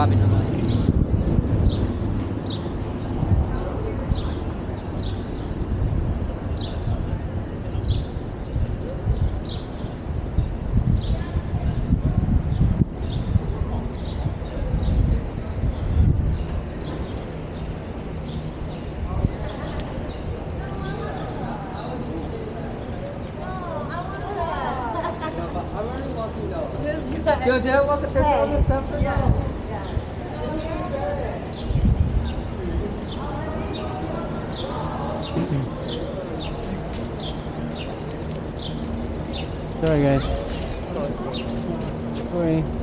pegar a menina. Good day, welcome to. Sorry guys. Sorry.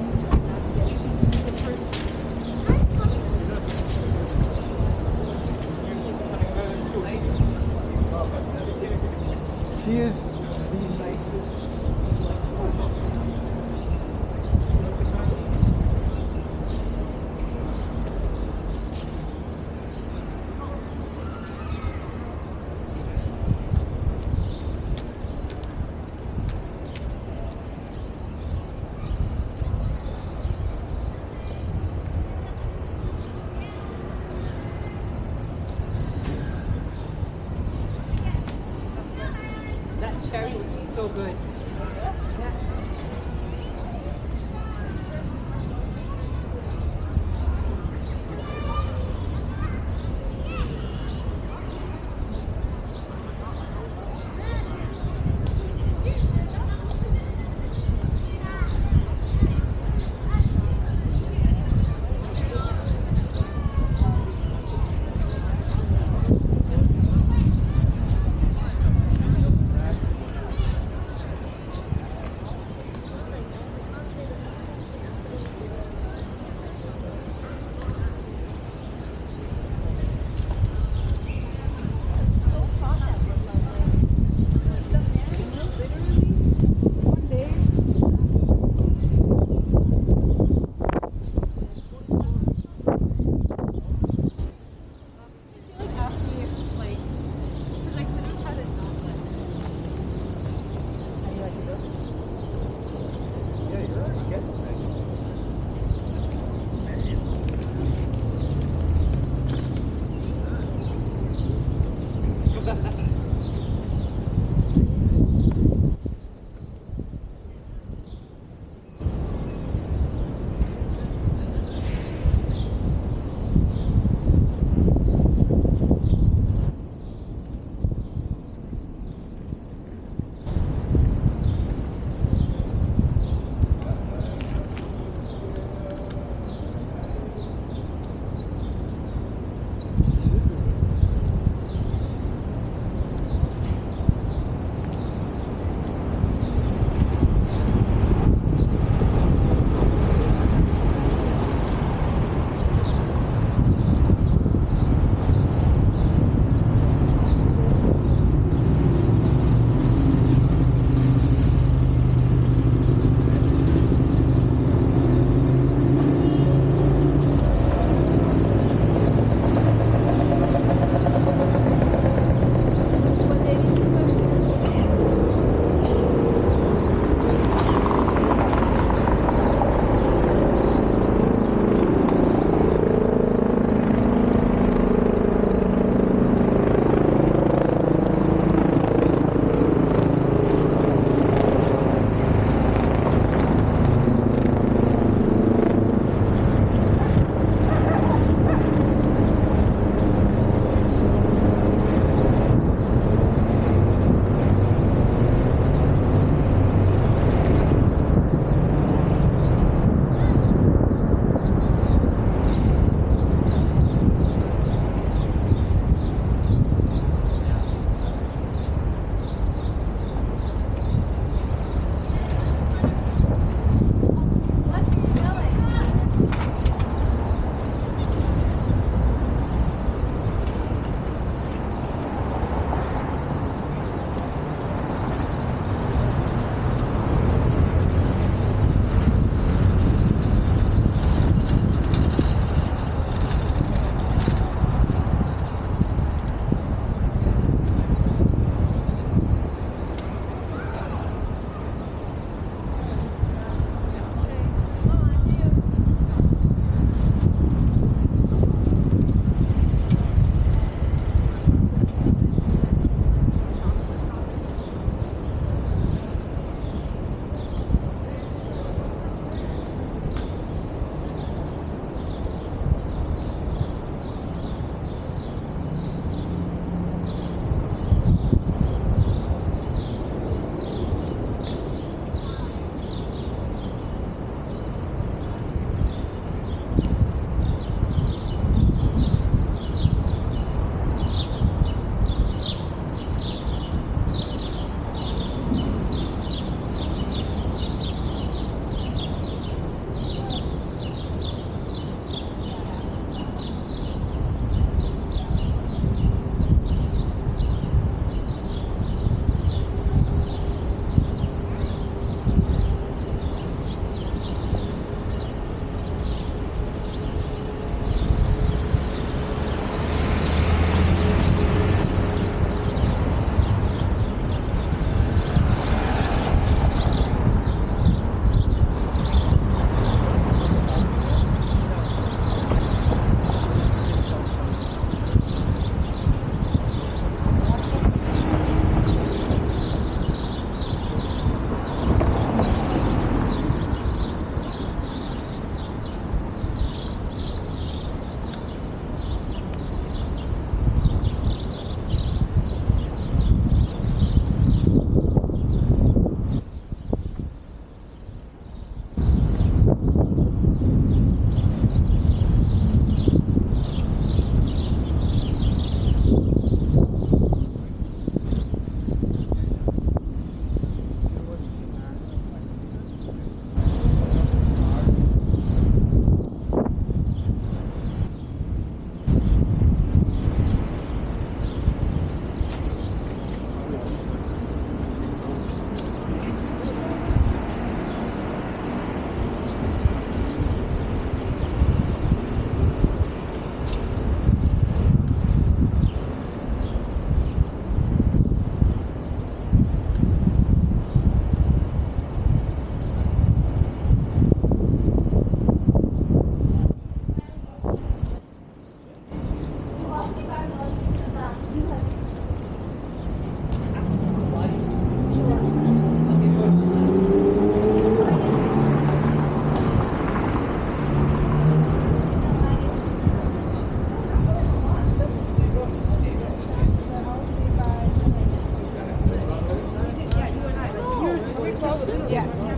Yeah.